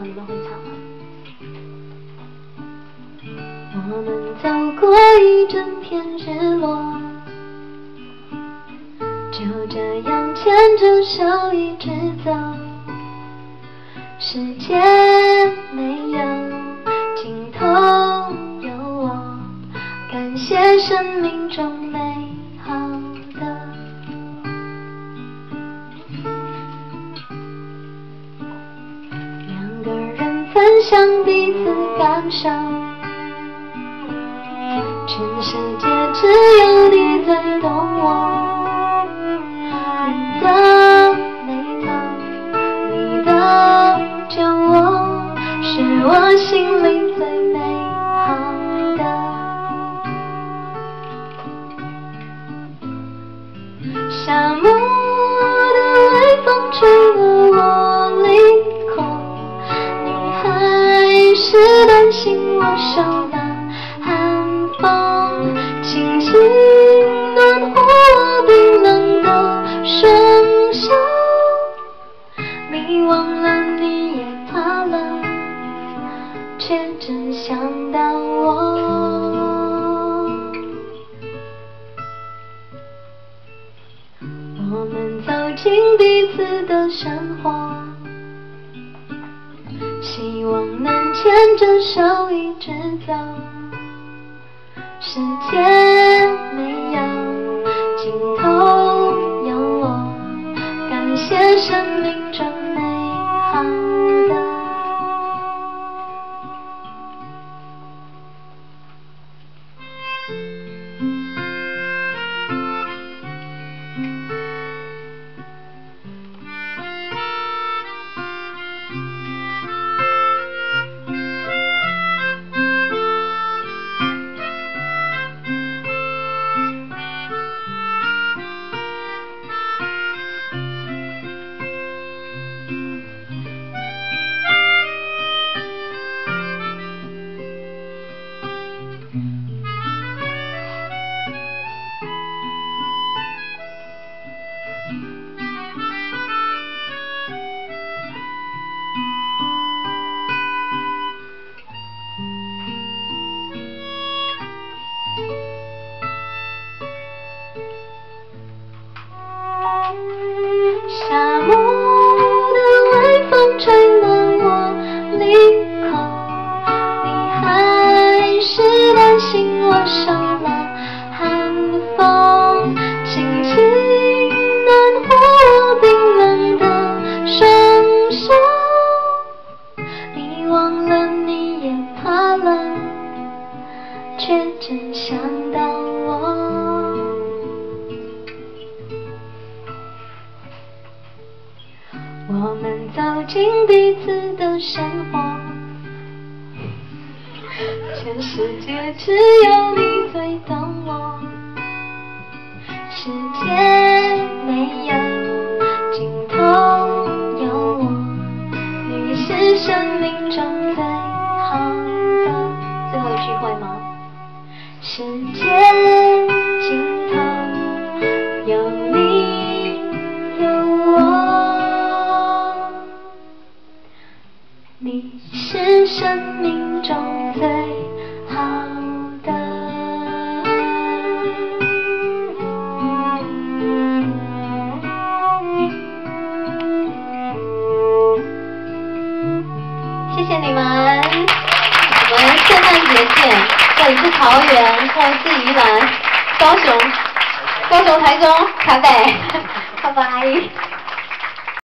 首你们会唱？我们走过一整片日落，就这样牵着手一直走，时间没有将彼此感受，双手。你忘了你也怕冷，却只想到我。我们走进彼此的生活，希望能牵着手一直走。世界生活，全世界只有你最懂我。世界再见。这里是桃园，或是宜兰、高雄、高雄、台中、台北，拜拜。